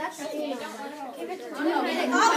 That's it.